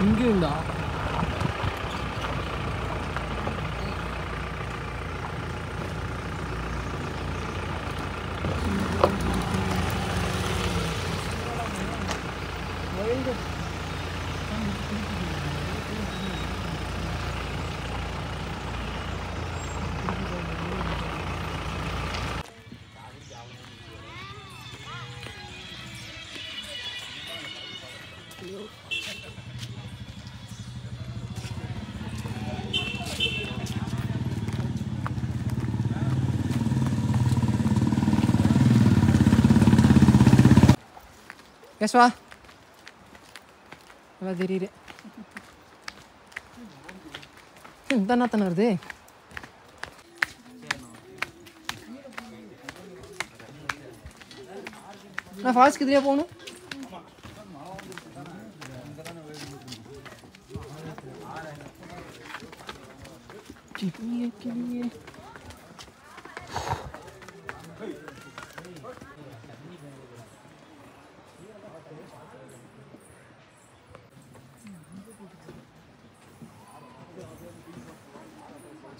움직인다. 어이 음. பேசுவா நல்லா தெரியுது இந்த என்ன வருது நான் ஃபால்ஸ்க்கு இதுலேயே போகணும்? கிளியே கிளியே.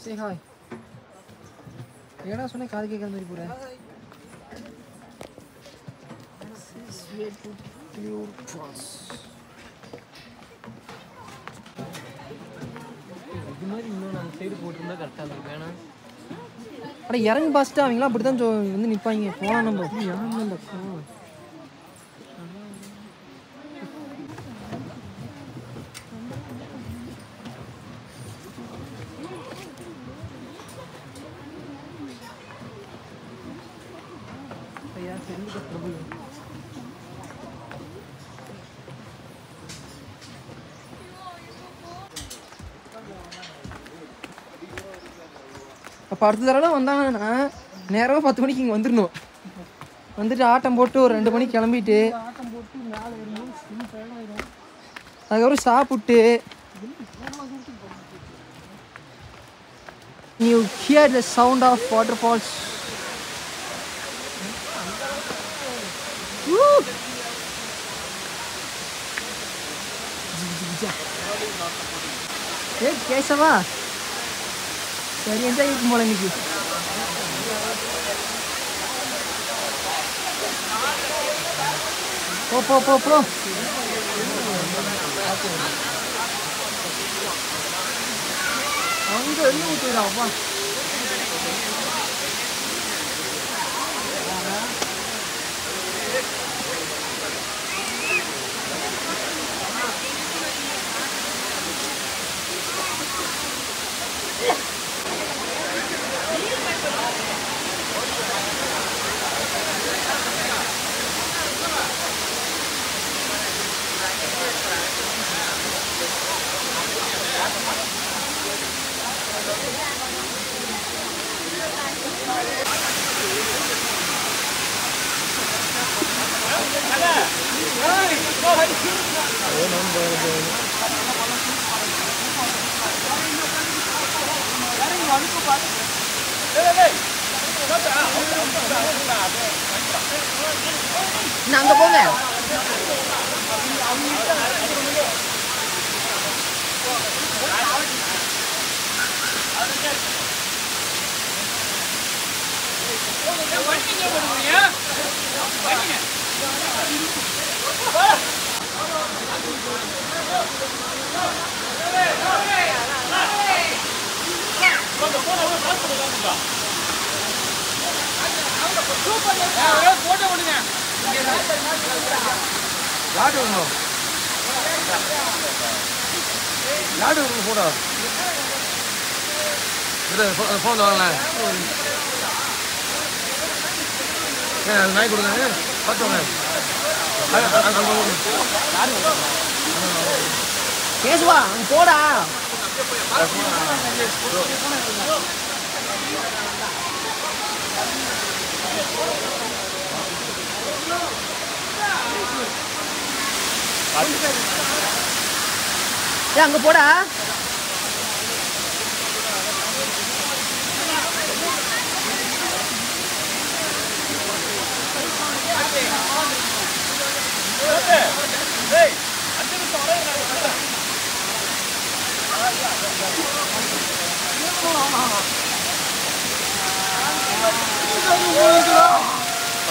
சே ஹாய் ஏடா சொன்னேன் காது கேட்குற மாதிரி போகிறேன் இது மாதிரி இன்னும் நாங்கள் சைடு போட்டிருந்தா கரெக்டாக இருக்கும் வேணாம் அட இறங்கி பாஸ்ட்டு அவங்களாம் அப்படி தான் வந்து நிற்பாங்க போகலாம் நம்ம யாரும் அப்போ அடுத்த தடவை வந்தாங்கன்னா நேரமாக பத்து மணிக்கு இங்கே வந்துடணும் வந்துட்டு ஆட்டம் போட்டு ஒரு ரெண்டு மணிக்கு கிளம்பிட்டு அதுக்கப்புறம் சாப்பிட்டு you hear the sound of waterfalls. Jep, kaya sama. Jadi entah ini mula ni tu. Po po po po. Angin tu? 男的不来。我你这个不容易啊！வரணும் யாரு போடா. இது ஃபோன் வாங்களேன் ஏ நாய் கொடுங்க பார்த்துவாங்க பேசுவா அங்க போடா. ஏய் அங்க போடா.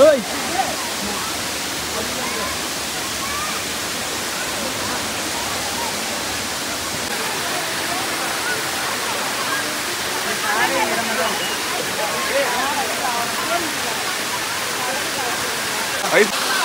哎。哎。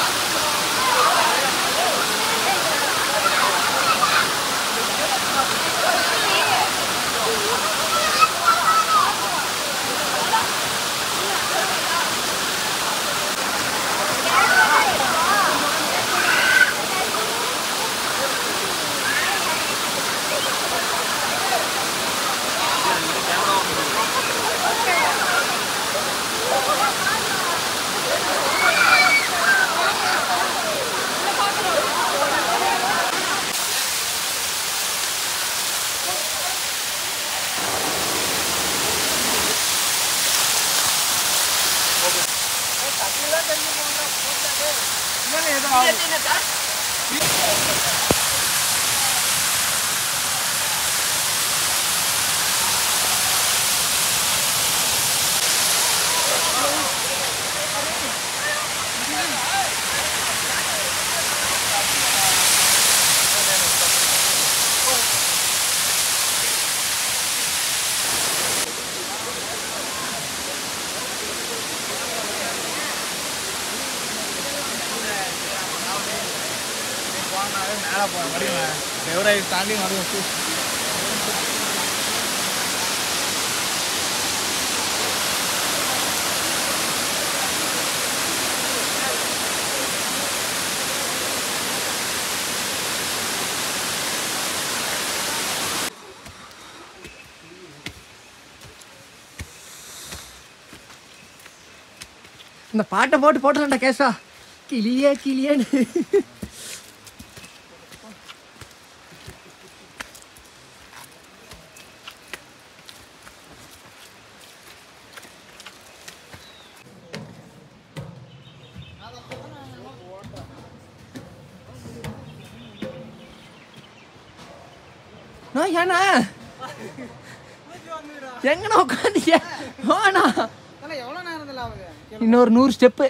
你看那边，你看那边，你看。ஓய் மேலே போகிற மாதிரி எவரை தாண்டி மறுபடியும் இந்த பாட்டை போட்டு போட்டுலண்டா கேஷா கிளியே கிளியேன்னு. ஏண்ணா எங்கண்ணா நேரத்தில் ஆகுது? இன்னொரு நூறு ஸ்டெப்பு